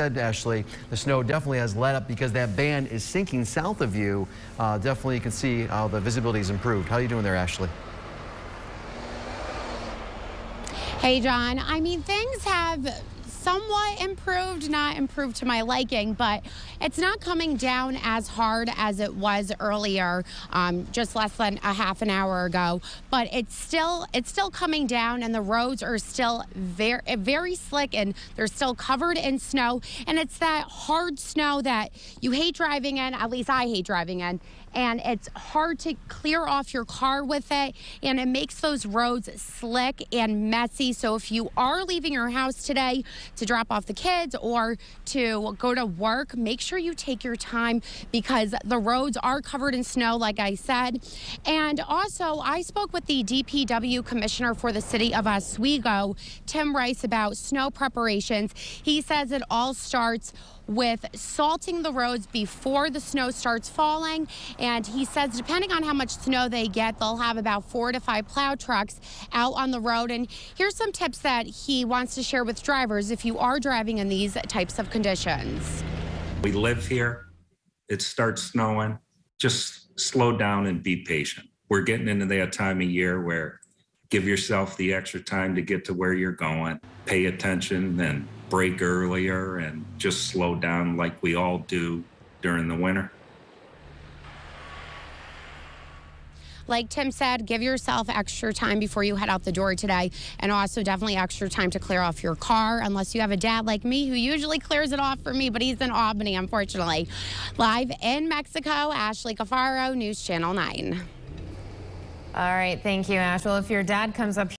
said, Ashley, the snow definitely has let up because that band is sinking south of you. Uh, definitely you can see how the visibility has improved. How are you doing there, Ashley? Hey, John. I mean, things have somewhat improved, not improved to my liking, but it's not coming down as hard as it was earlier, um, just less than a half an hour ago. But it's still it's still coming down, and the roads are still very very slick, and they're still covered in snow. And it's that hard snow that you hate driving in. At least I hate driving in. And it's hard to clear off your car with it, and it makes those roads slick and messy. So if you are leaving your house today, to drop off the kids or to go to work, make sure you take your time because the roads are covered in snow, like I said. And also, I spoke with the DPW commissioner for the city of Oswego, Tim Rice, about snow preparations. He says it all starts with salting the roads before the snow starts falling. And he says, depending on how much snow they get, they'll have about four to five plow trucks out on the road. And here's some tips that he wants to share with drivers if you are driving in these types of conditions. We live here. It starts snowing. Just slow down and be patient. We're getting into that time of year where give yourself the extra time to get to where you're going. Pay attention and brake earlier and just slow down like we all do during the winter. Like Tim said, give yourself extra time before you head out the door today, and also definitely extra time to clear off your car, unless you have a dad like me who usually clears it off for me, but he's in Albany, unfortunately. Live in Mexico, Ashley Cafaro, News Channel 9. All right, thank you, Ash. Well, if your dad comes up